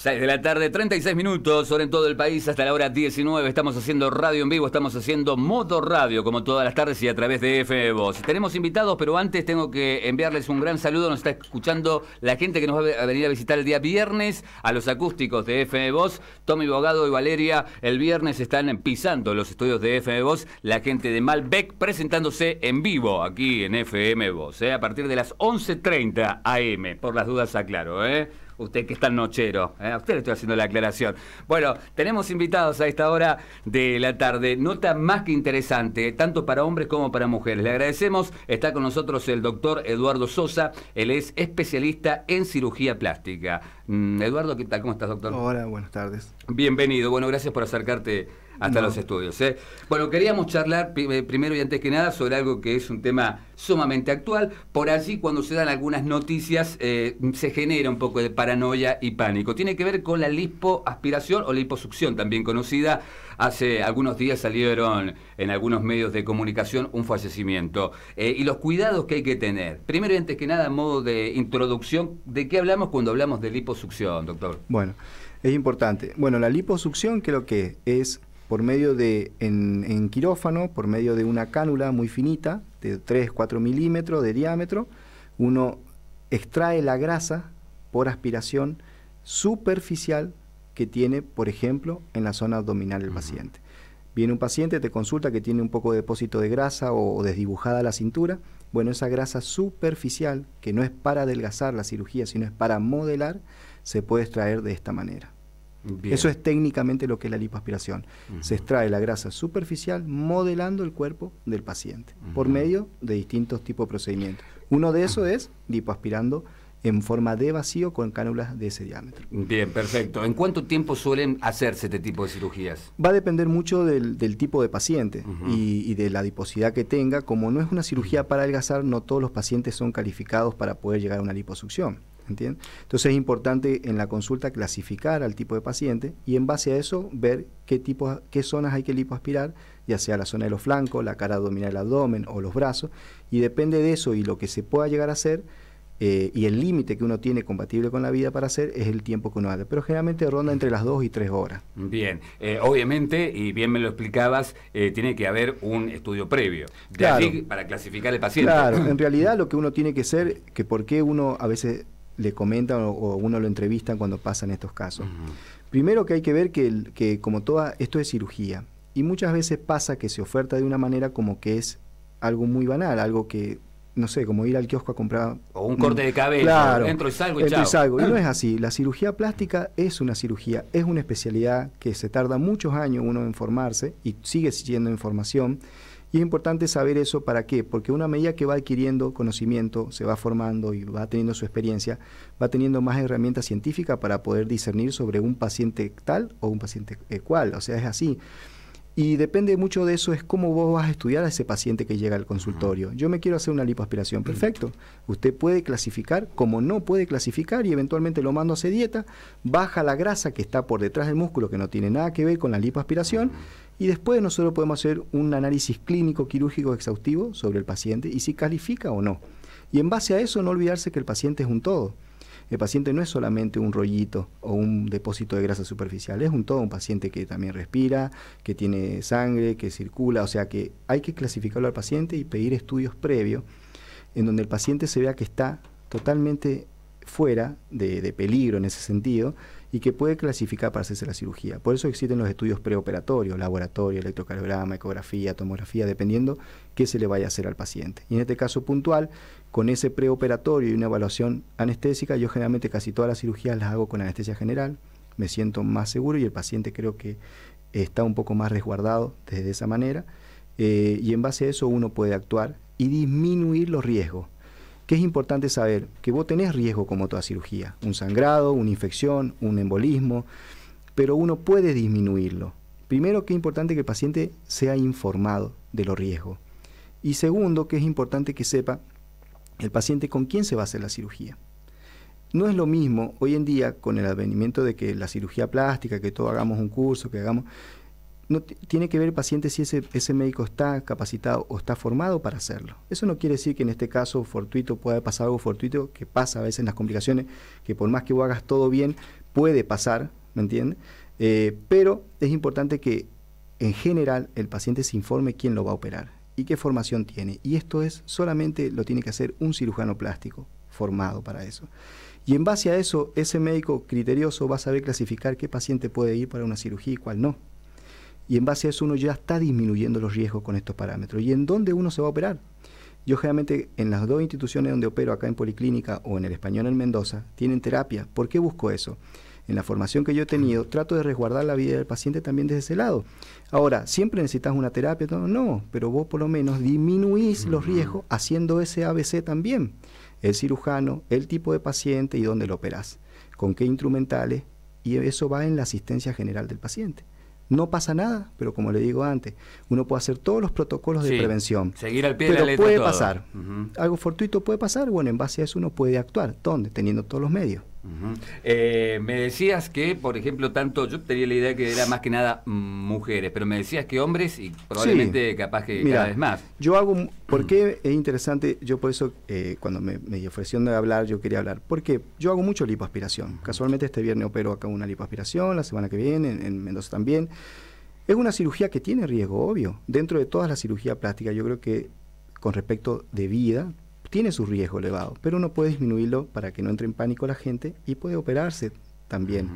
6 de la tarde, 36 minutos, sobre en todo el país hasta la hora 19. Estamos haciendo radio en vivo, estamos haciendo modo radio como todas las tardes y a través de FM. Tenemos invitados, pero antes tengo que enviarles un gran saludo. Nos está escuchando la gente que nos va a venir a visitar el día viernes a los acústicos de FM. Tommy Bogado y Valeria el viernes están pisando los estudios de FM. La gente de Malbec presentándose en vivo aquí en FM ¿eh? a partir de las 11.30 AM. Por las dudas aclaro, ¿eh? Usted que es tan nochero. ¿eh? A usted le estoy haciendo la aclaración. Bueno, tenemos invitados a esta hora de la tarde. Nota más que interesante, tanto para hombres como para mujeres. Le agradecemos. Está con nosotros el doctor Eduardo Sosa. Él es especialista en cirugía plástica. Mm, Eduardo, ¿qué tal? ¿Cómo estás, doctor? Hola, buenas tardes. Bienvenido. Bueno, gracias por acercarte hasta los estudios. ¿eh? Bueno, queríamos charlar eh, primero y antes que nada sobre algo que es un tema sumamente actual. Por allí, cuando se dan algunas noticias, eh, se genera un poco de paranoia y pánico. Tiene que ver con la lipoaspiración o liposucción, también conocida. Hace algunos días salieron en algunos medios de comunicación un fallecimiento. y los cuidados que hay que tener. Primero y antes que nada, modo de introducción, ¿de qué hablamos cuando hablamos de liposucción, doctor? Bueno, es importante. Bueno, la liposucción creo que es por medio de, en, quirófano, por medio de una cánula muy finita, de 3-4 milímetros de diámetro, uno extrae la grasa por aspiración superficial que tiene, por ejemplo, en la zona abdominal del paciente. Viene un paciente, te consulta que tiene un poco de depósito de grasa o, desdibujada la cintura. Bueno, esa grasa superficial, que no es para adelgazar la cirugía, sino es para modelar, se puede extraer de esta manera. Eso es técnicamente lo que es la lipoaspiración. Se extrae la grasa superficial modelando el cuerpo del paciente por medio de distintos tipos de procedimientos. Uno de esos es lipoaspirando en forma de vacío con cánulas de ese diámetro. Bien, perfecto. ¿En cuánto tiempo suelen hacerse este tipo de cirugías? Va a depender mucho del, tipo de paciente y, y, de la adiposidad que tenga. Como no es una cirugía para adelgazar, no todos los pacientes son calificados para poder llegar a una liposucción. Entonces es importante en la consulta clasificar al tipo de paciente y en base a eso ver qué, tipo, qué zonas hay que lipoaspirar, ya sea la zona de los flancos, la cara abdominal del abdomen o los brazos, y depende de eso y lo que se pueda llegar a hacer, eh, y el límite que uno tiene compatible con la vida para hacer es el tiempo que uno hace. Pero generalmente ronda entre las dos y tres horas. Bien, eh, obviamente, y bien me lo explicabas, eh, tiene que haber un estudio previo para clasificar el paciente. Claro, en realidad lo que uno tiene que ser, que por qué uno a veces le comentan o, uno lo entrevistan cuando pasan estos casos. Primero que hay que ver que, que como toda, esto es cirugía. Y muchas veces pasa que se oferta de una manera como que es algo muy banal, algo que, no sé, como ir al kiosco a comprar... O un corte de cabello, claro, entro y salgo y entro y salgo. Y no es así. La cirugía plástica es una cirugía, es una especialidad que se tarda muchos años uno en formarse y sigue siendo en formación. Y es importante saber eso para qué, porque una medida que va adquiriendo conocimiento, se va formando y va teniendo su experiencia, va teniendo más herramientas científicas para poder discernir sobre un paciente tal o un paciente eh, cual, o sea, es así. Y depende mucho de eso, es cómo vos vas a estudiar a ese paciente que llega al consultorio. Yo me quiero hacer una lipoaspiración, perfecto. Usted puede clasificar como no puede clasificar y eventualmente lo mando a hacer dieta, baja la grasa que está por detrás del músculo que no tiene nada que ver con la lipoaspiración y después nosotros podemos hacer un análisis clínico quirúrgico exhaustivo sobre el paciente y si califica o no. Y en base a eso no olvidarse que el paciente es un todo. El paciente no es solamente un rollito o un depósito de grasa superficial, es un todo, un paciente que también respira, que tiene sangre, que circula, o sea que hay que clasificarlo al paciente y pedir estudios previos en donde el paciente se vea que está totalmente fuera de, peligro en ese sentido y que puede clasificar para hacerse la cirugía. Por eso existen los estudios preoperatorios, laboratorio, electrocardiograma, ecografía, tomografía, dependiendo qué se le vaya a hacer al paciente. Y en este caso puntual, con ese preoperatorio y una evaluación anestésica, yo generalmente casi todas las cirugías las hago con anestesia general, me siento más seguro y el paciente creo que está un poco más resguardado desde esa manera. Eh, y en base a eso uno puede actuar y disminuir los riesgos que es importante saber que vos tenés riesgo como toda cirugía, un sangrado, una infección, un embolismo, pero uno puede disminuirlo. Primero que es importante que el paciente sea informado de los riesgos. Y segundo que es importante que sepa el paciente con quién se va a hacer la cirugía. No es lo mismo hoy en día con el advenimiento de que la cirugía plástica, que todos hagamos un curso, que hagamos, no tiene que ver el paciente si ese, médico está capacitado o está formado para hacerlo. Eso no quiere decir que en este caso fortuito pueda pasar algo fortuito, que pasa a veces en las complicaciones, que por más que vos hagas todo bien, puede pasar, ¿me entiendes? Eh, pero es importante que en general el paciente se informe quién lo va a operar y qué formación tiene. Y esto es solamente lo tiene que hacer un cirujano plástico formado para eso. Y en base a eso, ese médico criterioso va a saber clasificar qué paciente puede ir para una cirugía y cuál no. Y en base a eso uno ya está disminuyendo los riesgos con estos parámetros. ¿Y en dónde uno se va a operar? Yo generalmente en las dos instituciones donde opero, acá en Policlínica o en el Español en Mendoza, tienen terapia. ¿Por qué busco eso? En la formación que yo he tenido, trato de resguardar la vida del paciente también desde ese lado. Ahora, ¿siempre necesitas una terapia? No, no pero vos por lo menos disminuís los riesgos haciendo ese ABC también. El cirujano, el tipo de paciente y dónde lo operás, con qué instrumentales, y eso va en la asistencia general del paciente. No pasa nada, pero como le digo antes, uno puede hacer todos los protocolos de prevención. Seguir al pie pero de la letra puede pasar. Algo fortuito puede pasar. Bueno, en base a eso uno puede actuar. ¿Dónde? Teniendo todos los medios. Eh, me decías que, por ejemplo, tanto, yo tenía la idea que era más que nada mm, mujeres, pero me decías que hombres y probablemente capaz que cada vez más. Yo hago, ¿por qué es interesante? Yo por eso, eh, cuando me, me, ofrecieron de hablar, yo quería hablar. Porque yo hago mucho lipoaspiración. Casualmente este viernes opero acá una lipoaspiración, la semana que viene, en, Mendoza también. Es una cirugía que tiene riesgo, obvio. Dentro de todas las cirugías plásticas, yo creo que con respecto de vida, tiene su riesgo elevado, pero uno puede disminuirlo para que no entre en pánico la gente y puede operarse también.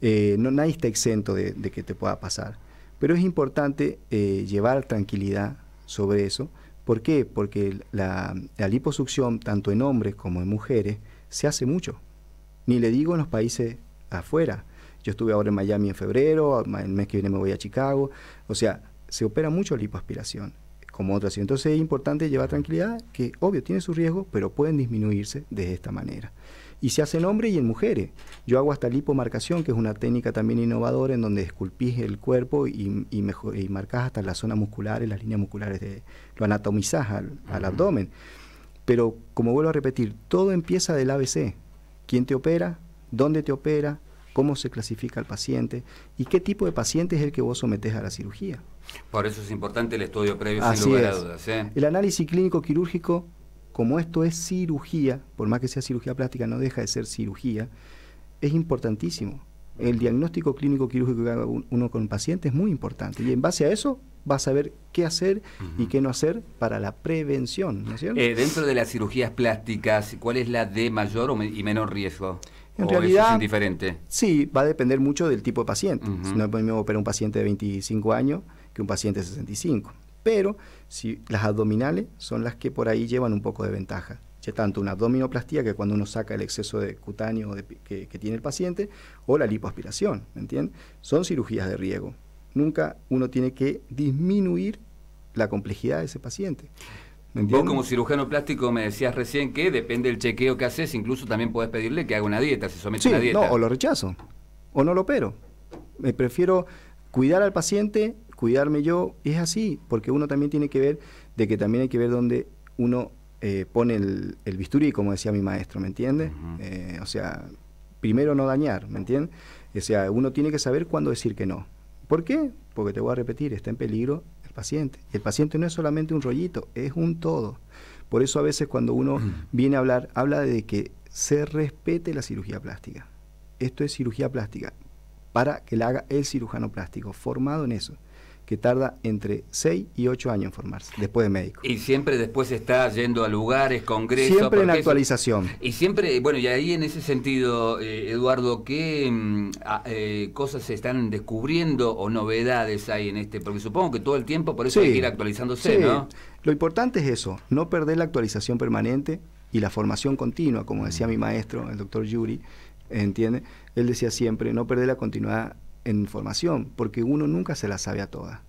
Eh, no, nadie está exento de, que te pueda pasar, pero es importante eh, llevar tranquilidad sobre eso. ¿Por qué? Porque la, liposucción, tanto en hombres como en mujeres, se hace mucho. Ni le digo en los países afuera. Yo estuve ahora en Miami en febrero, el mes que viene me voy a Chicago. O sea, se opera mucho lipoaspiración como otras. Entonces es importante llevar tranquilidad, que obvio tiene su riesgo, pero pueden disminuirse de esta manera. Y se hace en hombres y en mujeres. Yo hago hasta lipomarcación, que es una técnica también innovadora en donde esculpís el cuerpo y, y, mejor, y marcas hasta las zonas musculares, las líneas musculares, de, lo anatomizás al, al abdomen. Pero como vuelvo a repetir, todo empieza del ABC. ¿Quién te opera? ¿Dónde te opera? cómo se clasifica el paciente y qué tipo de paciente es el que vos sometés a la cirugía. Por eso es importante el estudio previo, sin lugar a dudas. ¿eh? El análisis clínico quirúrgico, como esto es cirugía, por más que sea cirugía plástica, no deja de ser cirugía, es importantísimo. El diagnóstico clínico quirúrgico que haga uno con el paciente es muy importante. Y en base a eso va a saber qué hacer y qué no hacer para la prevención. ¿no es cierto? Eh, dentro de las cirugías plásticas, ¿cuál es la de mayor y menor riesgo? En realidad, es indiferente? Sí, va a depender mucho del tipo de paciente. Si no mismo operar un paciente de 25 años que un paciente de 65. Pero si las abdominales son las que por ahí llevan un poco de ventaja. Ya tanto una abdominoplastía, que cuando uno saca el exceso de cutáneo que, tiene el paciente, o la lipoaspiración, ¿me entiendes? Son cirugías de riesgo. Nunca uno tiene que disminuir la complejidad de ese paciente. Vos como cirujano plástico me decías recién que depende del chequeo que haces, incluso también podés pedirle que haga una dieta, se somete a una dieta. No, o lo rechazo, o no lo opero. Me prefiero cuidar al paciente, cuidarme yo, es así, porque uno también tiene que ver de que también hay que ver dónde uno eh, pone el, bisturí, como decía mi maestro, ¿me entiendes? Eh, o sea, primero no dañar, ¿me entiendes? O sea, uno tiene que saber cuándo decir que no. ¿Por qué? Porque te voy a repetir, está en peligro paciente. El paciente no es solamente un rollito, es un todo. Por eso a veces cuando uno viene a hablar, habla de que se respete la cirugía plástica. Esto es cirugía plástica, para que la haga el cirujano plástico, formado en eso que tarda entre 6 y 8 años en formarse, después de médico. Y siempre después está yendo a lugares, congresos. Siempre en actualización. y siempre, bueno, y ahí en ese sentido, eh, Eduardo, ¿qué mm, eh, cosas se están descubriendo o novedades hay en este? Porque supongo que todo el tiempo por eso hay que ir actualizándose, ¿no? Lo importante es eso, no perder la actualización permanente y la formación continua, como decía mi maestro, el doctor Yuri, ¿entiende? Él decía siempre, no perder la continuidad en información, porque uno nunca se la sabe a todas.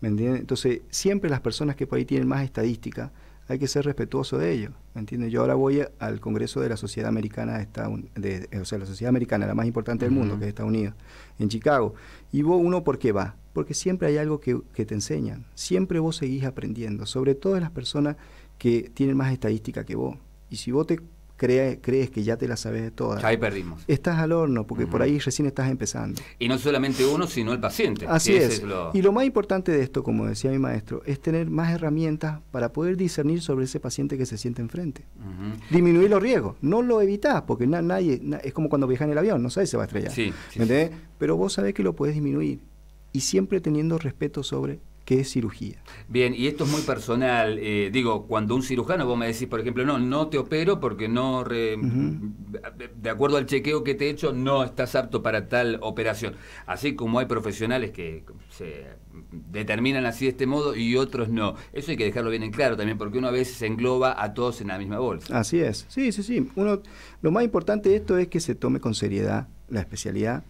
¿Me entiendes? Entonces, siempre las personas que por ahí tienen más estadística, hay que ser respetuoso de ellos. ¿Me entiendes? Yo ahora voy al Congreso de la Sociedad Americana de, de, o sea, la Sociedad Americana, la más importante del mundo, que es Estados Unidos, en Chicago. Y vos, uno, ¿por qué va? Porque siempre hay algo que, que te enseñan. Siempre vos seguís aprendiendo, sobre todo de las personas que tienen más estadística que vos. Y si vos te crees que ya te la sabes de todas. Ahí perdimos. Estás al horno, porque por ahí recién estás empezando. Y no solamente uno, sino el paciente. Así es. Y lo más importante de esto, como decía mi maestro, es tener más herramientas para poder discernir sobre ese paciente que se siente enfrente. Disminuir los riesgos. No lo evitas, porque nadie, es como cuando viajas en el avión, no sabes si se va a estrellar. Sí, Pero vos sabés que lo puedes disminuir. Y siempre teniendo respeto sobre que es cirugía. Bien, y esto es muy personal. Eh, digo, cuando un cirujano, vos me decís, por ejemplo, no, no te opero porque no, de acuerdo al chequeo que te he hecho, no estás apto para tal operación. Así como hay profesionales que se determinan así de este modo y otros no. Eso hay que dejarlo bien en claro también, porque uno a veces engloba a todos en la misma bolsa. Así es, sí, sí, sí. Uno, lo más importante de esto es que se tome con seriedad la especialidad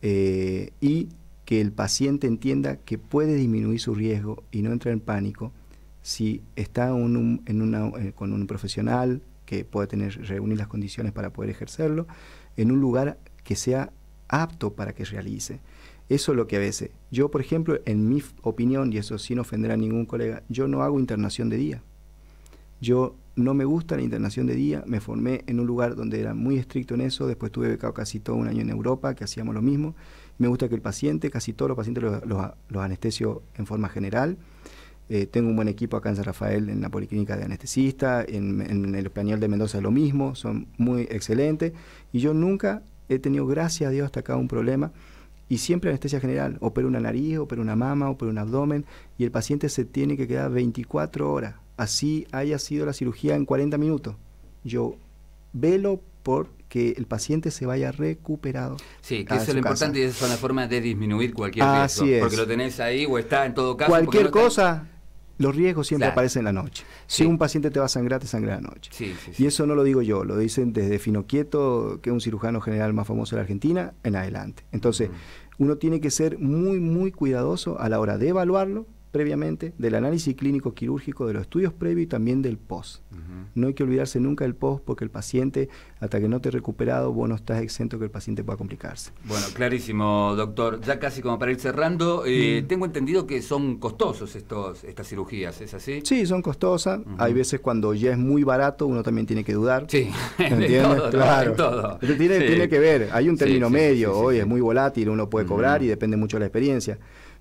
eh, y que el paciente entienda que puede disminuir su riesgo y no entrar en pánico si está eh, con un profesional que puede tener reunir las condiciones para poder ejercerlo en un lugar que sea apto para que realice. Eso es lo que a veces, yo por ejemplo, en mi opinión, y eso sin ofender a ningún colega, yo no hago internación de día. Yo no me gusta la internación de día, me formé en un lugar donde era muy estricto en eso, después tuve becado casi todo un año en Europa, que hacíamos lo mismo, me gusta que el paciente, casi todos los pacientes los, anestesio en forma general. Eh, tengo un buen equipo acá en San Rafael, en la Policlínica de Anestesista, en, el Español de Mendoza lo mismo, son muy excelentes. Y yo nunca he tenido, gracias a Dios, hasta acá un problema. Y siempre anestesia general, opero una nariz, opero una mama, opero un abdomen, y el paciente se tiene que quedar 24 horas. Así haya sido la cirugía en 40 minutos. Yo velo por que el paciente se vaya recuperado. Sí, que eso es lo importante y esa es una forma de disminuir cualquier riesgo. Porque lo tenés ahí o está en todo caso. Cualquier cosa, los riesgos siempre aparecen en la noche. Si un paciente te va a sangrar, te sangra la noche. y eso no lo digo yo, lo dicen desde Finoquieto, que es un cirujano general más famoso de la Argentina, en adelante. Entonces, uno tiene que ser muy, muy cuidadoso a la hora de evaluarlo previamente, del análisis clínico quirúrgico, de los estudios previos y también del post. No hay que olvidarse nunca del post porque el paciente, hasta que no te he recuperado, vos no estás exento que el paciente pueda complicarse. Bueno, clarísimo, doctor. Ya casi como para ir cerrando, eh, tengo entendido que son costosos estos, estas cirugías, ¿es así? Sí, son costosas. Hay veces cuando ya es muy barato, uno también tiene que dudar. Sí, ¿entiendes? claro. todo. tiene, tiene que ver, hay un término medio, hoy es muy volátil, uno puede cobrar y depende mucho de la experiencia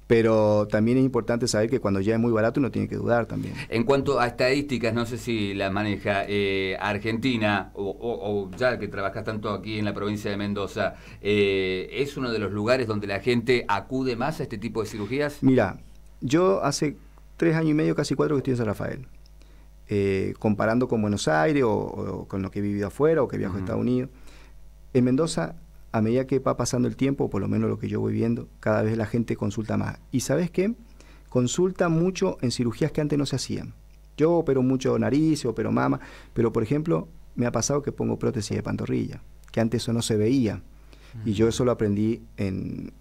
pero también es importante saber que cuando ya es muy barato uno tiene que dudar también. En cuanto a estadísticas, no sé si la maneja eh, Argentina o, ya que trabajas tanto aquí en la provincia de Mendoza, eh, ¿es uno de los lugares donde la gente acude más a este tipo de cirugías? Mira, yo hace tres años y medio, casi cuatro que estoy en San Rafael. Eh, comparando con Buenos Aires o, con lo que he vivido afuera o que viajo a Estados Unidos. En Mendoza a medida que va pasando el tiempo, por lo menos lo que yo voy viendo, cada vez la gente consulta más. ¿Y sabes qué? Consulta mucho en cirugías que antes no se hacían. Yo opero mucho nariz, opero mama, pero por ejemplo, me ha pasado que pongo prótesis de pantorrilla, que antes eso no se veía. Y yo eso lo aprendí en,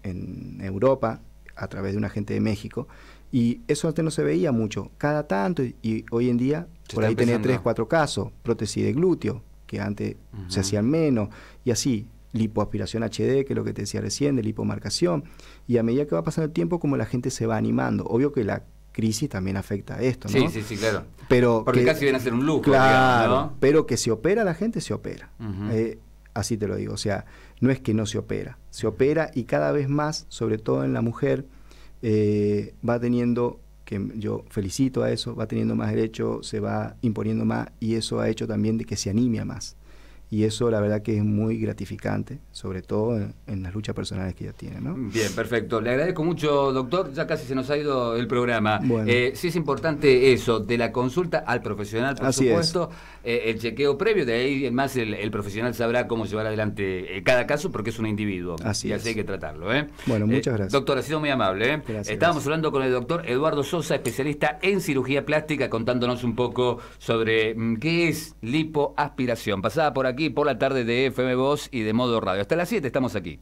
Europa a través de una gente de México. Y eso antes no se veía mucho, cada tanto, y, hoy en día por ahí tenía tres, cuatro casos, prótesis de glúteo, que antes se hacían menos, y así, lipoaspiración HD, que es lo que te decía recién, de lipomarcación. Y a medida que va pasando el tiempo, como la gente se va animando. Obvio que la crisis también afecta a esto, ¿no? Sí, sí, sí, claro. Pero Porque casi viene a ser un lujo, claro, pero que se opera la gente, se opera. Eh, así te lo digo, o sea, no es que no se opera, se opera y cada vez más, sobre todo en la mujer, eh, va teniendo, que yo felicito a eso, va teniendo más derecho, se va imponiendo más y eso ha hecho también de que se anime más y eso la verdad que es muy gratificante, sobre todo en, las luchas personales que ella tiene. ¿no? Bien, perfecto. Le agradezco mucho, doctor. Ya casi se nos ha ido el programa. Eh, sí es importante eso, de la consulta al profesional, por supuesto, eh, el chequeo previo, de ahí más el, profesional sabrá cómo llevar adelante eh, cada caso porque es un individuo. Así y así hay que tratarlo. Bueno, muchas gracias. Doctor, ha sido muy amable. Estábamos hablando con el doctor Eduardo Sosa, especialista en cirugía plástica, contándonos un poco sobre mm, qué es lipoaspiración. Pasada por por la tarde de FM Voz y de Modo Radio. Hasta las 7 estamos aquí.